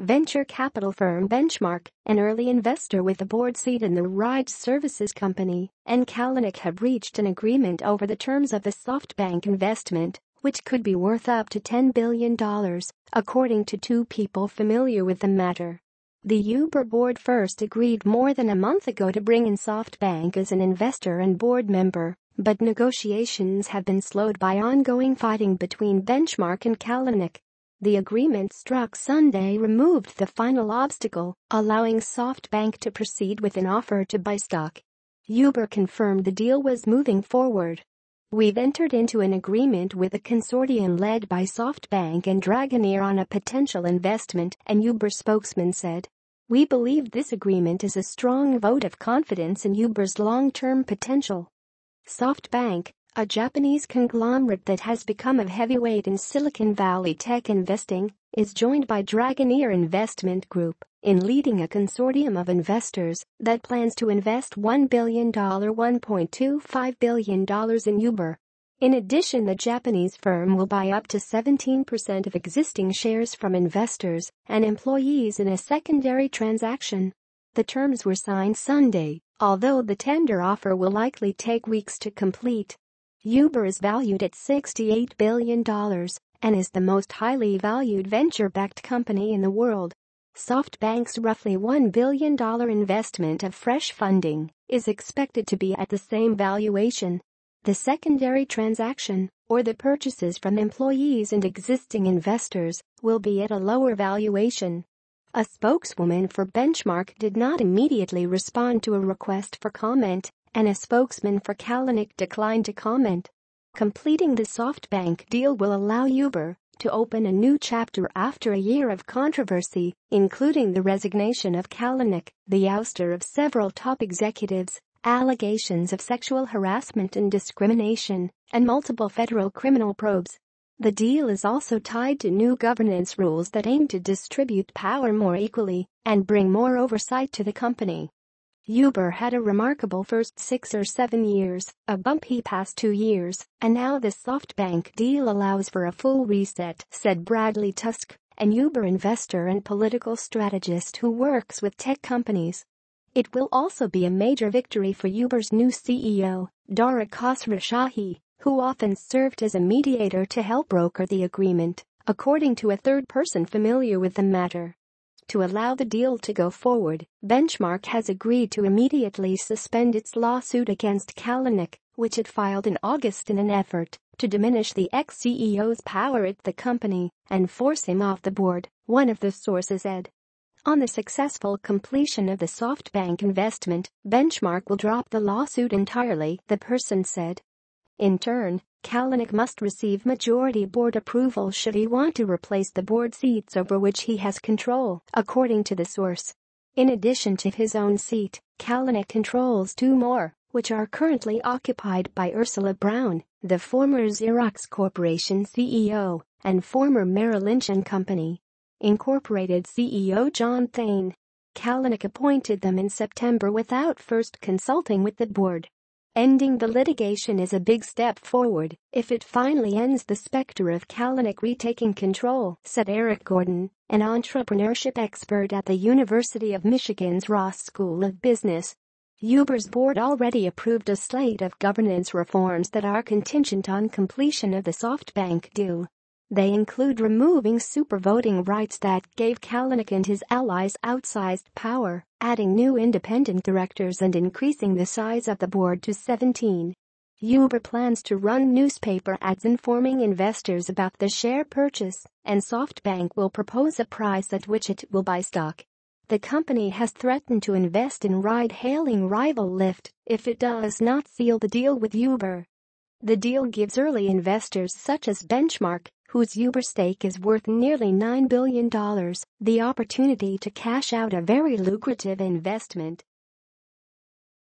venture capital firm Benchmark, an early investor with a board seat in the ride services company, and Kalanick have reached an agreement over the terms of the SoftBank investment, which could be worth up to $10 billion, according to two people familiar with the matter. The Uber board first agreed more than a month ago to bring in SoftBank as an investor and board member, but negotiations have been slowed by ongoing fighting between Benchmark and Kalanick. The agreement struck Sunday removed the final obstacle, allowing SoftBank to proceed with an offer to buy stock. Uber confirmed the deal was moving forward. We've entered into an agreement with a consortium led by SoftBank and Dragoneer on a potential investment, an Uber spokesman said. We believe this agreement is a strong vote of confidence in Uber's long-term potential. SoftBank, a Japanese conglomerate that has become a heavyweight in Silicon Valley tech investing, is joined by Dragoneer Investment Group in leading a consortium of investors that plans to invest $1 billion $1.25 billion in Uber. In addition the Japanese firm will buy up to 17% of existing shares from investors and employees in a secondary transaction. The terms were signed Sunday, although the tender offer will likely take weeks to complete. Uber is valued at $68 billion and is the most highly valued venture-backed company in the world. SoftBank's roughly $1 billion investment of fresh funding is expected to be at the same valuation. The secondary transaction, or the purchases from employees and existing investors, will be at a lower valuation. A spokeswoman for Benchmark did not immediately respond to a request for comment and a spokesman for Kalanick declined to comment. Completing the SoftBank deal will allow Uber to open a new chapter after a year of controversy, including the resignation of Kalanick, the ouster of several top executives, allegations of sexual harassment and discrimination, and multiple federal criminal probes. The deal is also tied to new governance rules that aim to distribute power more equally and bring more oversight to the company. Uber had a remarkable first six or seven years, a bumpy past two years, and now this SoftBank deal allows for a full reset, said Bradley Tusk, an Uber investor and political strategist who works with tech companies. It will also be a major victory for Uber's new CEO, Dara Khosrowshahi, who often served as a mediator to help broker the agreement, according to a third person familiar with the matter. To allow the deal to go forward, Benchmark has agreed to immediately suspend its lawsuit against Kalanick, which it filed in August in an effort to diminish the ex-CEO's power at the company and force him off the board, one of the sources said. On the successful completion of the SoftBank investment, Benchmark will drop the lawsuit entirely, the person said. In turn, Kalanick must receive majority board approval should he want to replace the board seats over which he has control, according to the source. In addition to his own seat, Kalanick controls two more, which are currently occupied by Ursula Burns, the former Xerox Corporation CEO and former Merrill Lynch Company. Incorporated CEO John Thain. Kalanick appointed them in September without first consulting with the board. Ending the litigation is a big step forward if it finally ends the specter of Kalanick retaking control, said Eric Gordon, an entrepreneurship expert at the University of Michigan's Ross School of Business. Uber's board already approved a slate of governance reforms that are contingent on completion of the SoftBank deal. They include removing supervoting rights that gave Kalanick and his allies outsized power, adding new independent directors and increasing the size of the board to 17. Uber plans to run newspaper ads informing investors about the share purchase, and SoftBank will propose a price at which it will buy stock. The company has threatened to invest in ride-hailing rival Lyft if it does not seal the deal with Uber. The deal gives early investors such as Benchmark whose Uber stake is worth nearly $9 billion, the opportunity to cash out a very lucrative investment